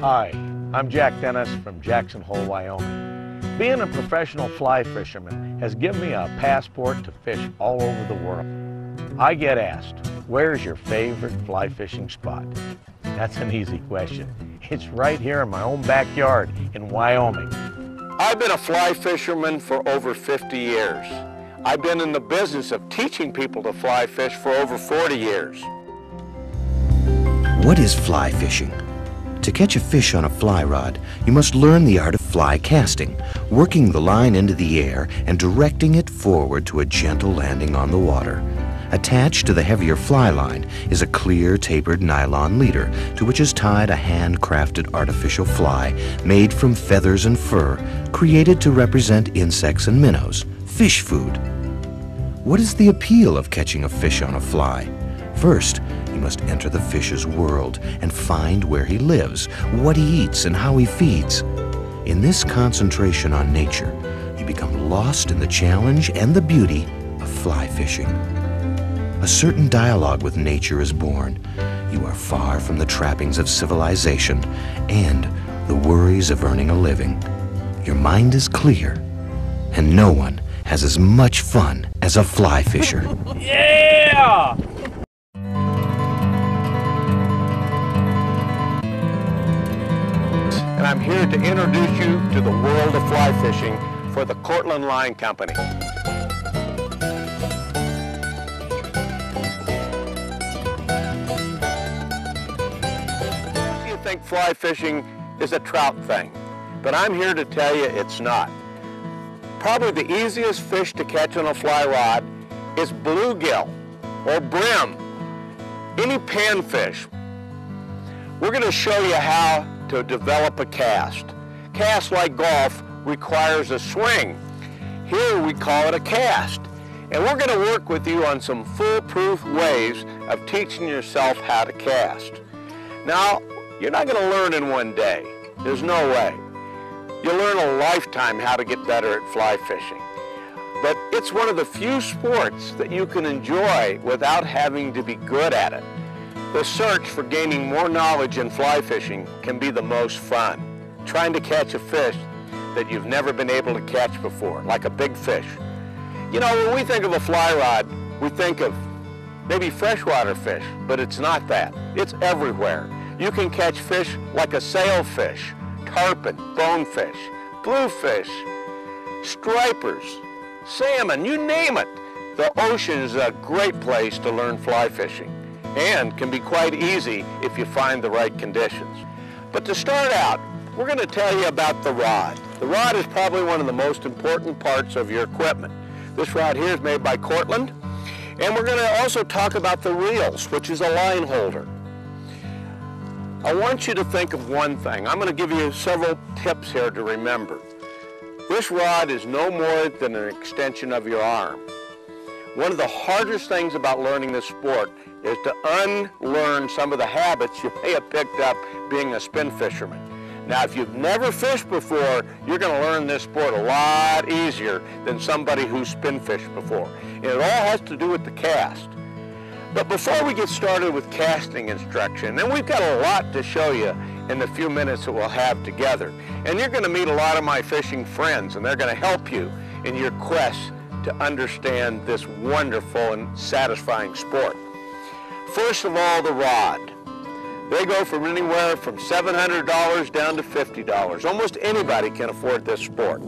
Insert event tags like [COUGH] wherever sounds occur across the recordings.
Hi, I'm Jack Dennis from Jackson Hole, Wyoming. Being a professional fly fisherman has given me a passport to fish all over the world. I get asked, where's your favorite fly fishing spot? That's an easy question. It's right here in my own backyard in Wyoming. I've been a fly fisherman for over 50 years. I've been in the business of teaching people to fly fish for over 40 years. What is fly fishing? To catch a fish on a fly rod, you must learn the art of fly casting, working the line into the air and directing it forward to a gentle landing on the water. Attached to the heavier fly line is a clear, tapered nylon leader to which is tied a handcrafted artificial fly made from feathers and fur, created to represent insects and minnows, fish food. What is the appeal of catching a fish on a fly? First, you must enter the fish's world and find where he lives, what he eats, and how he feeds. In this concentration on nature, you become lost in the challenge and the beauty of fly fishing. A certain dialogue with nature is born. You are far from the trappings of civilization and the worries of earning a living. Your mind is clear, and no one has as much fun as a fly fisher. [LAUGHS] Yeah! And I'm here to introduce you to the world of fly fishing for the Cortland Line Company. You think fly fishing is a trout thing, but I'm here to tell you it's not. Probably the easiest fish to catch on a fly rod is bluegill or brim, any panfish. We're going to show you how to develop a cast. Cast, like golf, requires a swing. Here we call it a cast. And we're going to work with you on some foolproof ways of teaching yourself how to cast. Now, you're not going to learn in one day. There's no way. You'll learn a lifetime how to get better at fly fishing. But it's one of the few sports that you can enjoy without having to be good at it. The search for gaining more knowledge in fly fishing can be the most fun. Trying to catch a fish that you've never been able to catch before, like a big fish. You know, when we think of a fly rod, we think of maybe freshwater fish, but it's not that. It's everywhere. You can catch fish like a sailfish, tarpon, bonefish, bluefish, stripers, salmon, you name it. The ocean is a great place to learn fly fishing and can be quite easy if you find the right conditions. But to start out, we're going to tell you about the rod. The rod is probably one of the most important parts of your equipment. This rod here is made by Cortland, and we're going to also talk about the reels, which is a line holder. I want you to think of one thing. I'm going to give you several tips here to remember. This rod is no more than an extension of your arm. One of the hardest things about learning this sport is to unlearn some of the habits you may have picked up being a spin fisherman. Now, if you've never fished before, you're going to learn this sport a lot easier than somebody who's spin fished before. And it all has to do with the cast. But before we get started with casting instruction, and we've got a lot to show you in the few minutes that we'll have together, and you're going to meet a lot of my fishing friends, and they're going to help you in your quest to understand this wonderful and satisfying sport. First of all, the rod. They go from anywhere from $700 down to $50. Almost anybody can afford this sport.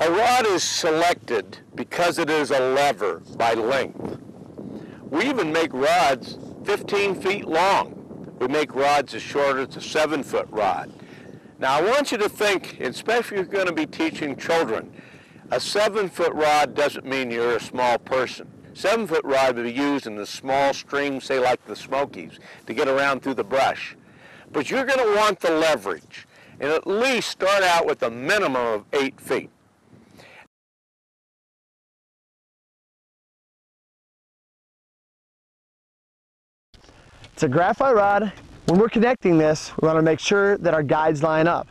A rod is selected because it is a lever by length. We even make rods 15 feet long. We make rods as short as a seven foot rod. Now I want you to think, especially if you're going to be teaching children, a seven foot rod doesn't mean you're a small person. Seven foot rod would be used in the small streams, say like the Smokies, to get around through the brush. But you're going to want the leverage and at least start out with a minimum of eight feet. It's a graphite rod. When we're connecting this, we want to make sure that our guides line up.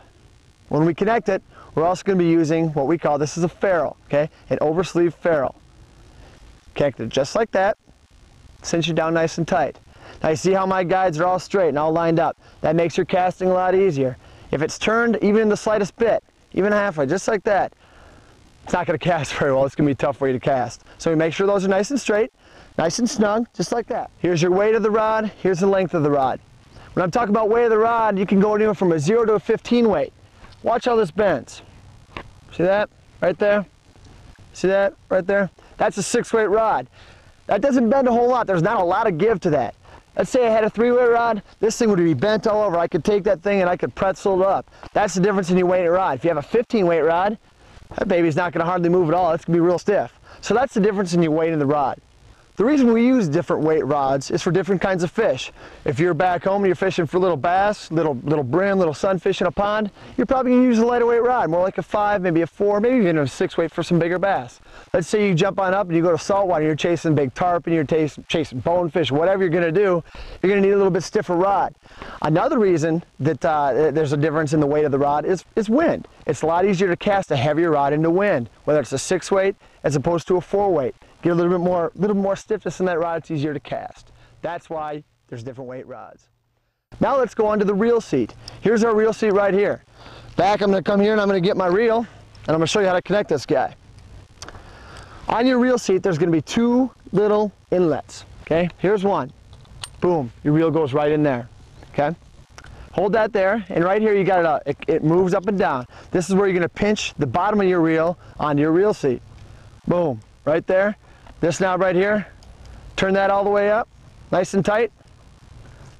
When we connect it, we're also going to be using what we call, this is a ferrule, okay? An oversleeve ferrule. Connect it just like that, cinch it down nice and tight. Now you see how my guides are all straight and all lined up. That makes your casting a lot easier. If it's turned even the slightest bit, even halfway, just like that, it's not going [LAUGHS] to cast very well. It's going to be tough for you to cast. So we make sure those are nice and straight, nice and snug, just like that. Here's your weight of the rod. Here's the length of the rod. When I'm talking about weight of the rod, you can go anywhere from a 0 to a 15 weight. Watch how this bends. See that right there? See that right there? That's a six weight rod. That doesn't bend a whole lot. There's not a lot of give to that. Let's say I had a three-weight rod, this thing would be bent all over. I could take that thing and I could pretzel it up. That's the difference in your weight rod. If you have a 15 weight rod, that baby's not gonna hardly move at all. It's gonna be real stiff. So that's the difference in your weight in the rod. The reason we use different weight rods is for different kinds of fish. If you're back home and you're fishing for little bass, little little brim, little sunfish in a pond, you're probably gonna use a lighter weight rod, more like a five, maybe a four, maybe even a six weight for some bigger bass. Let's say you jump on up and you go to saltwater, you're chasing big tarpon, you're chasing bonefish, whatever you're gonna do, you're gonna need a little bit stiffer rod. Another reason that uh, there's a difference in the weight of the rod is, is wind. It's a lot easier to cast a heavier rod into wind, whether it's a six weight as opposed to a four weight. Get a little bit more, little more stiffness in that rod, it's easier to cast. That's why there's different weight rods. Now let's go on to the reel seat. Here's our reel seat right here. Back, I'm gonna come here and I'm gonna get my reel, and I'm gonna show you how to connect this guy. On your reel seat, there's gonna be two little inlets, okay? Here's one. Boom, your reel goes right in there, okay? Hold that there, and right here you got it, up. It, it moves up and down. This is where you're gonna pinch the bottom of your reel onto your reel seat. Boom, right there. This knob right here, turn that all the way up, nice and tight.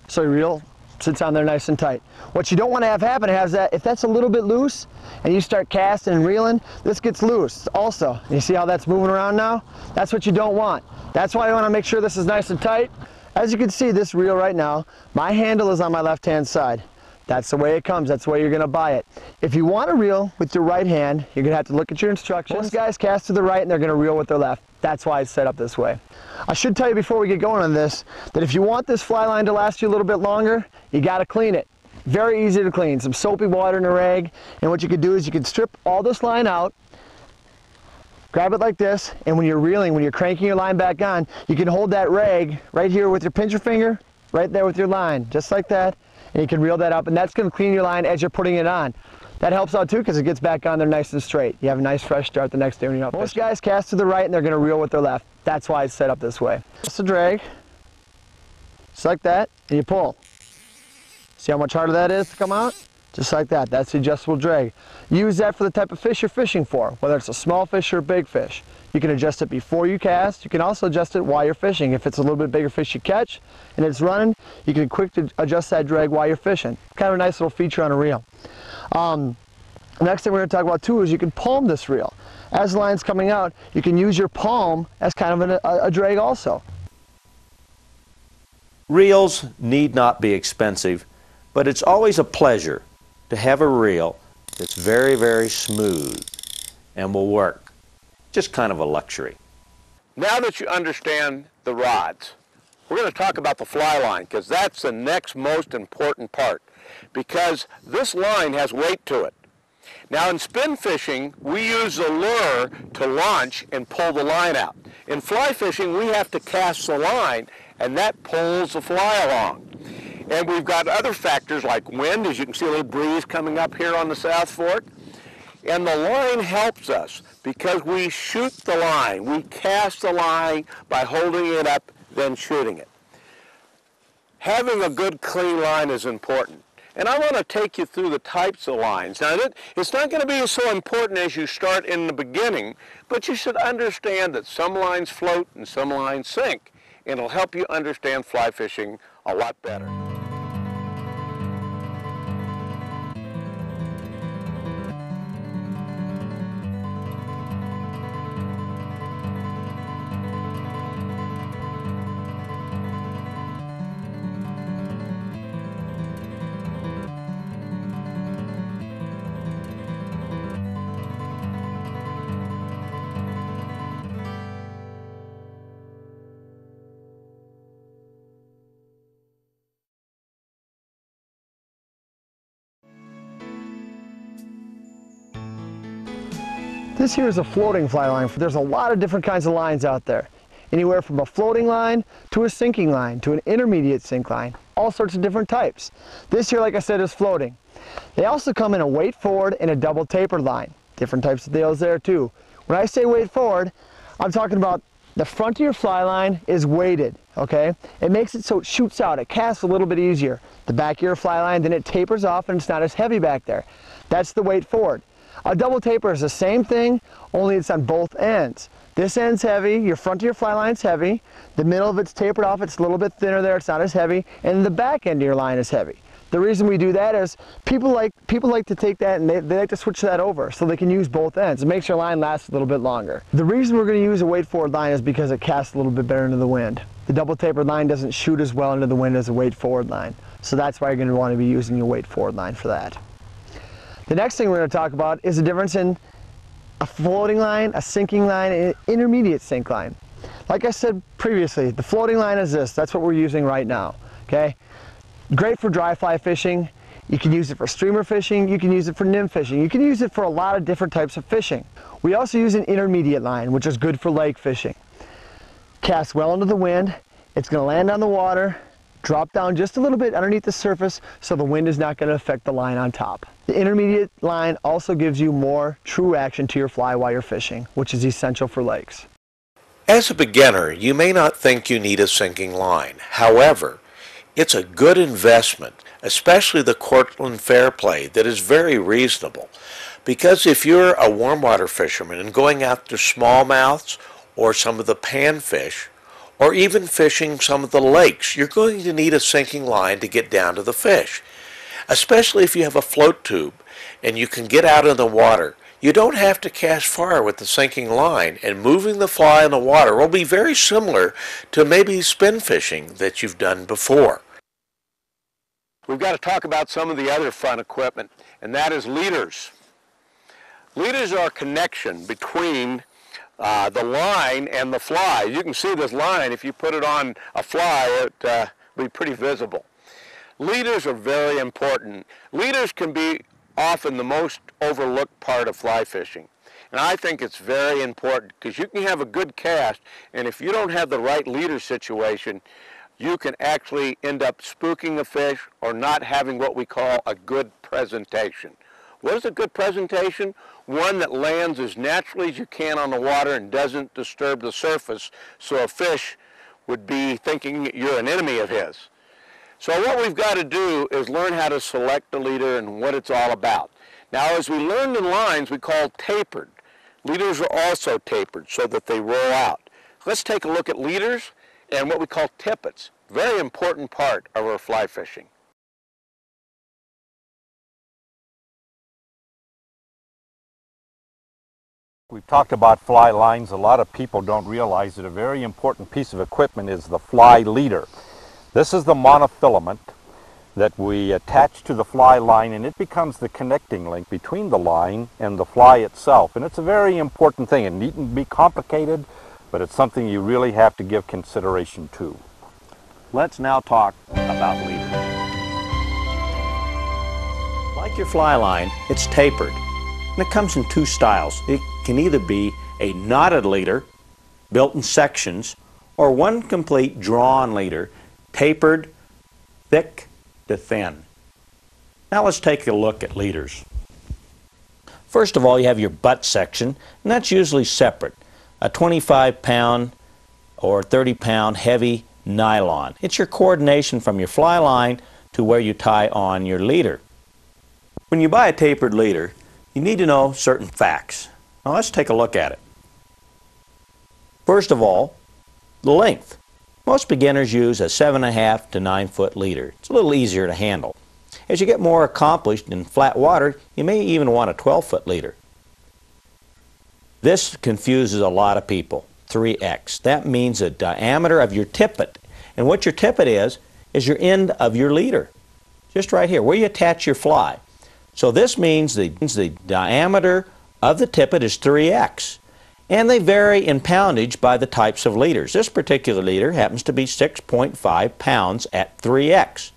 So your reel sits on there nice and tight. What you don't want to have happen is that if that's a little bit loose and you start casting and reeling, this gets loose also. You see how that's moving around now? That's what you don't want. That's why I want to make sure this is nice and tight. As you can see, this reel right now, my handle is on my left-hand side. That's the way it comes. That's the way you're going to buy it. If you want to reel with your right hand, you're going to have to look at your instructions. Most guys cast to the right and they're going to reel with their left. That's why it's set up this way. I should tell you before we get going on this that if you want this fly line to last you a little bit longer, you got to clean it. Very easy to clean. Some soapy water in a rag. And what you could do is you could strip all this line out, grab it like this, and when you're reeling, when you're cranking your line back on, you can hold that rag right here with your pincher finger, right there with your line, just like that, and you can reel that up and that's going to clean your line as you're putting it on. That helps out too because it gets back on there nice and straight. You have a nice fresh start the next day when you're up. Most fishing. guys cast to the right and they're going to reel with their left. That's why it's set up this way. Just a drag, just like that, and you pull. See how much harder that is to come out? Just like that. That's the adjustable drag. Use that for the type of fish you're fishing for, whether it's a small fish or a big fish. You can adjust it before you cast. You can also adjust it while you're fishing. If it's a little bit bigger fish you catch and it's running, you can quick adjust that drag while you're fishing. Kind of a nice little feature on a reel. Um, next thing we're going to talk about too is you can palm this reel. As the line's coming out, you can use your palm as kind of an, a, a drag also. Reels need not be expensive, but it's always a pleasure to have a reel that's very, very smooth and will work just kind of a luxury. Now that you understand the rods, we're going to talk about the fly line because that's the next most important part because this line has weight to it. Now in spin fishing, we use the lure to launch and pull the line out. In fly fishing, we have to cast the line and that pulls the fly along. And we've got other factors like wind, as you can see a little breeze coming up here on the South Fork. And the line helps us because we shoot the line. We cast the line by holding it up, then shooting it. Having a good clean line is important. And I want to take you through the types of lines. Now, it's not going to be so important as you start in the beginning, but you should understand that some lines float and some lines sink. And it'll help you understand fly fishing a lot better. This here is a floating fly line. There's a lot of different kinds of lines out there. anywhere from a floating line to a sinking line to an intermediate sink line, all sorts of different types. This here, like I said, is floating. They also come in a weight forward and a double tapered line. Different types of deals there too. When I say weight forward, I'm talking about the front of your fly line is weighted, okay? It makes it so it shoots out, it casts a little bit easier. The back of your fly line, then it tapers off and it's not as heavy back there. That's the weight forward. A double taper is the same thing, only it's on both ends. This end's heavy, your front of your fly line's heavy, the middle of it's tapered off, it's a little bit thinner there, it's not as heavy, and the back end of your line is heavy. The reason we do that is people like people like to take that and they, they like to switch that over so they can use both ends. It makes your line last a little bit longer. The reason we're going to use a weight forward line is because it casts a little bit better into the wind. The double tapered line doesn't shoot as well into the wind as a weight forward line. So that's why you're going to want to be using your weight forward line for that. The next thing we're going to talk about is the difference in a floating line, a sinking line, and an intermediate sink line. Like I said previously, the floating line is this. That's what we're using right now. Okay? Great for dry fly fishing. You can use it for streamer fishing. You can use it for nymph fishing. You can use it for a lot of different types of fishing. We also use an intermediate line, which is good for lake fishing. Cast well into the wind. It's going to land on the water, drop down just a little bit underneath the surface so the wind is not going to affect the line on top. The intermediate line also gives you more true action to your fly while you're fishing, which is essential for lakes. As a beginner, you may not think you need a sinking line. However, it's a good investment, especially the Cortland Fairplay, that is very reasonable. Because if you're a warm water fisherman and going after smallmouths or some of the panfish, or even fishing some of the lakes, you're going to need a sinking line to get down to the fish. Especially if you have a float tube and you can get out in the water. You don't have to cast far with the sinking line, and moving the fly in the water will be very similar to maybe spin fishing that you've done before. We've got to talk about some of the other fun equipment, and that is leaders. Leaders are a connection between uh, the line and the fly. You can see this line, if you put it on a fly, it uh, be pretty visible. Leaders are very important. Leaders can be often the most overlooked part of fly fishing. And I think it's very important because you can have a good cast, and if you don't have the right leader situation, you can actually end up spooking a fish or not having what we call a good presentation. What is a good presentation? One that lands as naturally as you can on the water and doesn't disturb the surface so a fish would be thinking you're an enemy of his. So what we've got to do is learn how to select the leader and what it's all about. Now as we learned in lines we call tapered. Leaders are also tapered so that they roll out. Let's take a look at leaders and what we call tippets. Very important part of our fly fishing. We've talked about fly lines. A lot of people don't realize that a very important piece of equipment is the fly leader. This is the monofilament that we attach to the fly line and it becomes the connecting link between the line and the fly itself. And it's a very important thing. It needn't be complicated, but it's something you really have to give consideration to. Let's now talk about leaders. Like your fly line, it's tapered. And it comes in two styles. It can either be a knotted leader, built in sections, or one complete drawn leader, tapered, thick to thin. Now let's take a look at leaders. First of all, you have your butt section, and that's usually separate. A 25 pound or 30 pound heavy nylon. It's your coordination from your fly line to where you tie on your leader. When you buy a tapered leader, you need to know certain facts. Now let's take a look at it. First of all, the length. Most beginners use a 7.5 to 9 foot leader. It's a little easier to handle. As you get more accomplished in flat water, you may even want a 12 foot leader. This confuses a lot of people. 3x. That means the diameter of your tippet. And what your tippet is, is your end of your leader. Just right here, where you attach your fly. So this means the, the diameter of the tippet is 3x. And they vary in poundage by the types of leaders. This particular leader happens to be 6.5 pounds at 3x.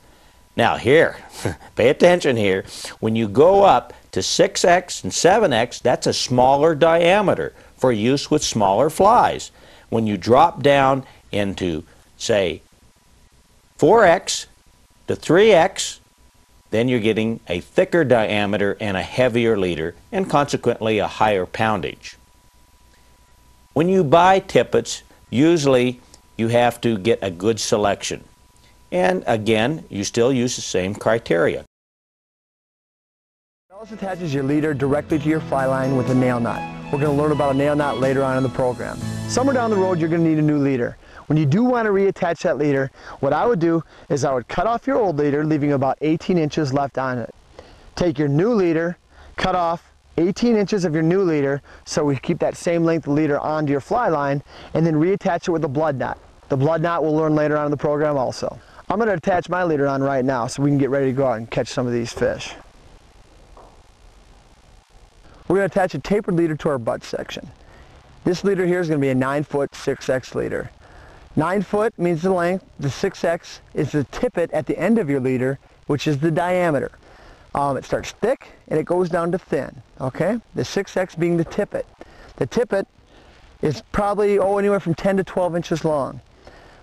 Now here, [LAUGHS] pay attention here. When you go up to 6x and 7x, that's a smaller diameter for use with smaller flies. When you drop down into, say, 4x to 3x, then you're getting a thicker diameter and a heavier leader, and consequently a higher poundage. When you buy tippets, usually you have to get a good selection. And again, you still use the same criteria. Dallas attaches your leader directly to your fly line with a nail knot. We're going to learn about a nail knot later on in the program. Somewhere down the road, you're going to need a new leader. When you do want to reattach that leader, what I would do is I would cut off your old leader, leaving about 18 inches left on it. Take your new leader, cut off 18 inches of your new leader, so we keep that same length leader onto your fly line, and then reattach it with a blood knot. The blood knot we'll learn later on in the program also. I'm going to attach my leader on right now so we can get ready to go out and catch some of these fish. We're going to attach a tapered leader to our butt section. This leader here is going to be a 9 foot 6X leader. 9 foot means the length, the 6X is the tippet at the end of your leader, which is the diameter. Um, it starts thick and it goes down to thin, okay? The 6X being the tippet. The tippet is probably, oh, anywhere from 10 to 12 inches long.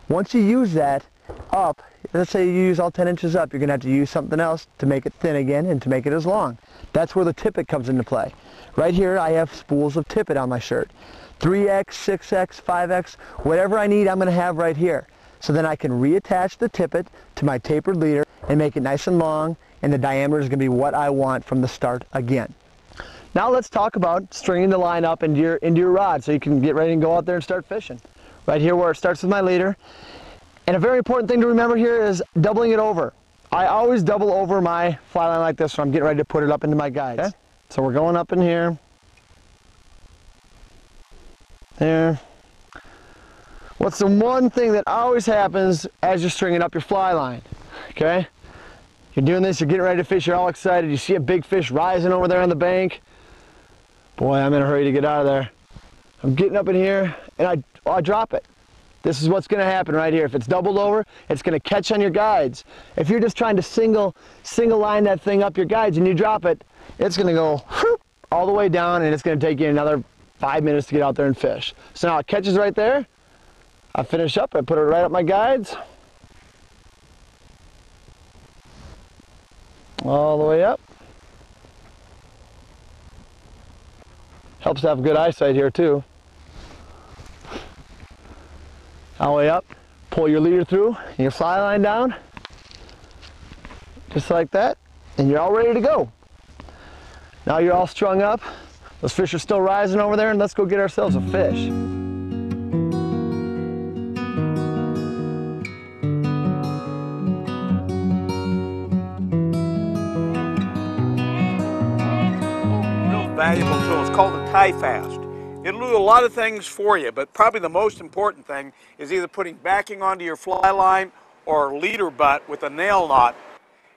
Once you use that up, let's say you use all 10 inches up, you're going to have to use something else to make it thin again and to make it as long. That's where the tippet comes into play. Right here I have spools of tippet on my shirt. 3X, 6X, 5X, whatever I need I'm going to have right here. So then I can reattach the tippet to my tapered leader and make it nice and long and the diameter is going to be what I want from the start again. Now let's talk about stringing the line up into your, into your rod so you can get ready and go out there and start fishing. Right here where it starts with my leader. And a very important thing to remember here is doubling it over. I always double over my fly line like this when I'm getting ready to put it up into my guides. Okay. So we're going up in here. There. What's the one thing that always happens as you're stringing up your fly line? Okay? You're doing this, you're getting ready to fish, you're all excited, you see a big fish rising over there on the bank. Boy, I'm in a hurry to get out of there. I'm getting up in here and I, oh, I drop it. This is what's going to happen right here. If it's doubled over, it's going to catch on your guides. If you're just trying to single, single line that thing up your guides and you drop it, it's going to go whoop, [LAUGHS] all the way down and it's going to take you another five minutes to get out there and fish. So now it catches right there. I finish up, I put it right up my guides. All the way up. Helps to have good eyesight here too. All the way up, pull your leader through, and your fly line down, just like that, and you're all ready to go. Now you're all strung up, those fish are still rising over there and let's go get ourselves a fish. Valuable tool. It's called a tie fast. It'll do a lot of things for you, but probably the most important thing is either putting backing onto your fly line or leader butt with a nail knot.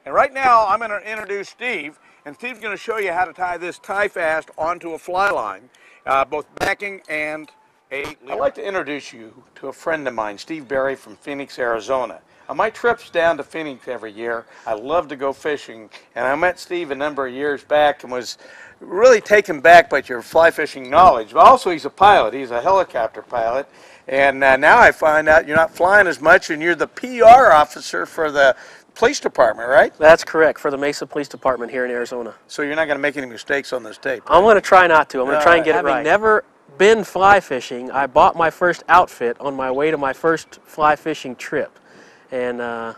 And right now I'm going to introduce Steve and Steve's going to show you how to tie this tie fast onto a fly line, uh, both backing and a I'd like to introduce you to a friend of mine, Steve Berry from Phoenix, Arizona. On my trips down to Phoenix every year, I love to go fishing, and I met Steve a number of years back and was really taken back by your fly fishing knowledge. But also, he's a pilot. He's a helicopter pilot, and uh, now I find out you're not flying as much, and you're the PR officer for the police department, right? That's correct, for the Mesa Police Department here in Arizona. So you're not going to make any mistakes on this tape? I'm going to try not to. I'm going to try and get Uh, it right. never been fly fishing, I bought my first outfit on my way to my first fly fishing trip. And, uh,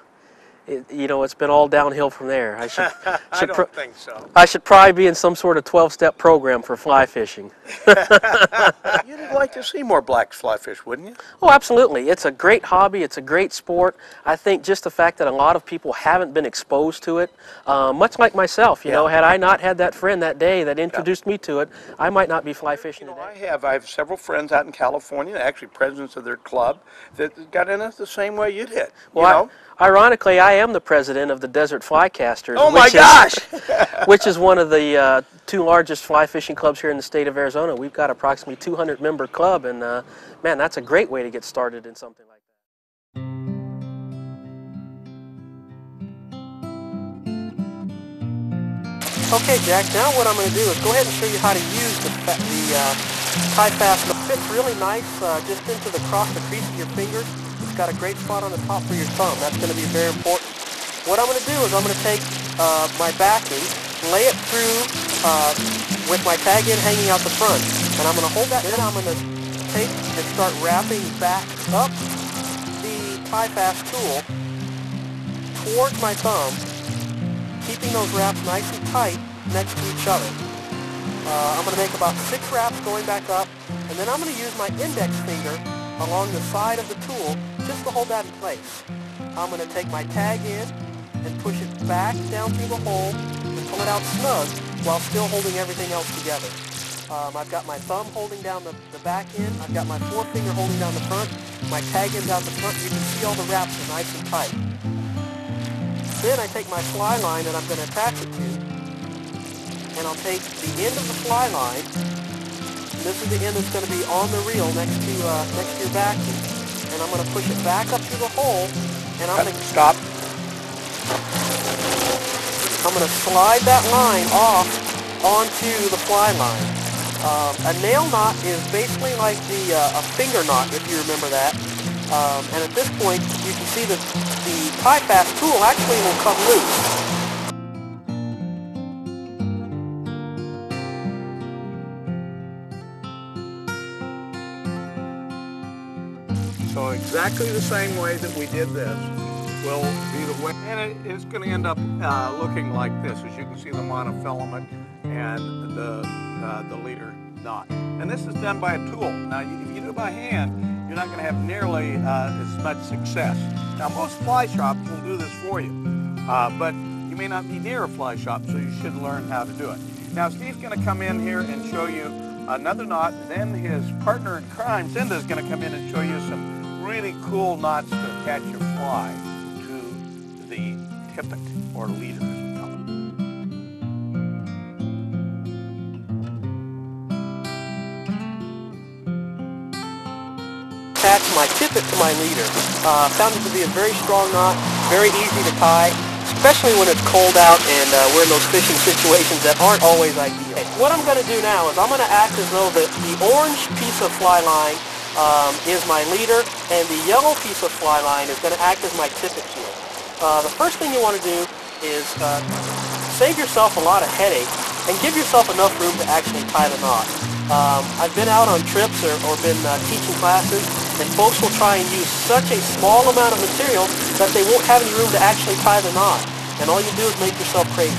it, you know, it's been all downhill from there. I should, [LAUGHS] I should don't think so. I should probably be in some sort of 12-step program for fly fishing. [LAUGHS] [LAUGHS] You'd like to see more black fly fish, wouldn't you? Oh, absolutely. It's a great hobby. It's a great sport. I think just the fact that a lot of people haven't been exposed to it, uh, much like myself, you know, had I not had that friend that day that introduced me to it, I might not be fly fishing You know, today. I have I have several friends out in California, actually presidents of their club, that got in it the same way you did. Well, you I- know? Ironically, I am the president of the Desert Flycasters. Oh my which is- gosh! [LAUGHS] [LAUGHS] which is one of the uh, two largest fly fishing clubs here in the state of Arizona. We've got approximately 200 member club, and uh, man, that's a great way to get started in something like that. Okay, Jack. Now what I'm going to do is go ahead and show you how to use the, the uh, tie fast It fits really nice uh, just into the cross the crease of your fingers. It's got a great spot on the top for your thumb. That's going to be very important. What I'm going to do is I'm going to take uh, my backing, lay it through uh, with my tag end hanging out the front, and I'm going to hold that. Then I'm going to take and start wrapping back up the tie fast tool towards my thumb, keeping those wraps nice and tight next to each other. Uh, I'm going to make about six wraps going back up, and then I'm going to use my index finger along the side of the tool just to hold that in place. I'm going to take my tag in and push it back down through the hole and pull it out snug while still holding everything else together. Um, I've got my thumb holding down the, the back end. I've got my forefinger holding down the front. My tag end's out the front. You can see all the wraps are nice and tight. Then I take my fly line that I'm going to attach it to, and I'll take the end of the fly line. This is the end that's going to be on the reel next to uh, next to your backing, and I'm going to push it back up through the hole, and I'm going to stop. I'm going to slide that line off onto the fly line. Um, a nail knot is basically like the uh, a finger knot, if you remember that. Um, and at this point, you can see that the tie fast tool actually will come loose. Exactly the same way that we did this will be the way, and it, it's going to end up uh, looking like this. As you can see, the monofilament and the uh, the leader knot. And this is done by a tool. Now, if you do it by hand, you're not going to have nearly uh, as much success. Now, most fly shops will do this for you, uh, but you may not be near a fly shop, so you should learn how to do it. Now, Steve's going to come in here and show you another knot. Then his partner in crime, Cinda, is going to come in and show you some really cool knots to attach your fly to the tippet or leader. attach my tippet to my leader. Uh, found it to be a very strong knot, very easy to tie, especially when it's cold out and uh, we're in those fishing situations that aren't always ideal. What I'm going to do now is I'm going to act as though the, the orange piece of fly line um, is my leader and the yellow piece of fly line is going to act as my tippet here. Uh, the first thing you want to do is uh, save yourself a lot of headache and give yourself enough room to actually tie the knot. Um, I've been out on trips or, or been uh, teaching classes and folks will try and use such a small amount of material that they won't have any room to actually tie the knot. And all you do is make yourself crazy.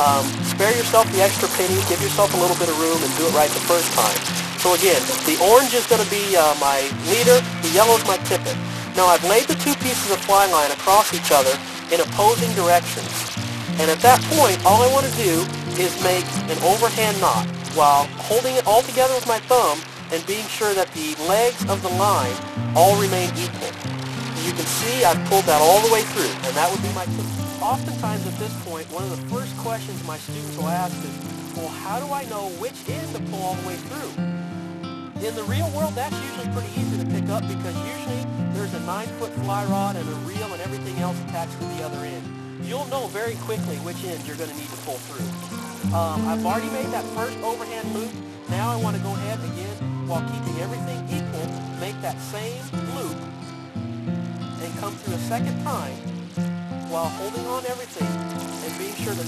Um, spare yourself the extra pennies, give yourself a little bit of room, and do it right the first time. So again, the orange is going to be uh, my leader, the yellow is my tippet. Now I've laid the two pieces of fly line across each other in opposing directions. And at that point, all I want to do is make an overhand knot while holding it all together with my thumb and being sure that the legs of the line all remain equal. You can see I've pulled that all the way through, and that would be my tip. Oftentimes at this point, one of the first questions my students will ask is, well, how do I know which end to pull all the way through? In the real world, that's usually pretty easy to pick up because usually there's a nine-foot fly rod and a reel and everything else attached to the other end. You'll know very quickly which end you're going to need to pull through. Um, I've already made that first overhand loop. Now I want to go ahead again while keeping everything equal, make that same loop and come through a second time while holding on everything and being sure that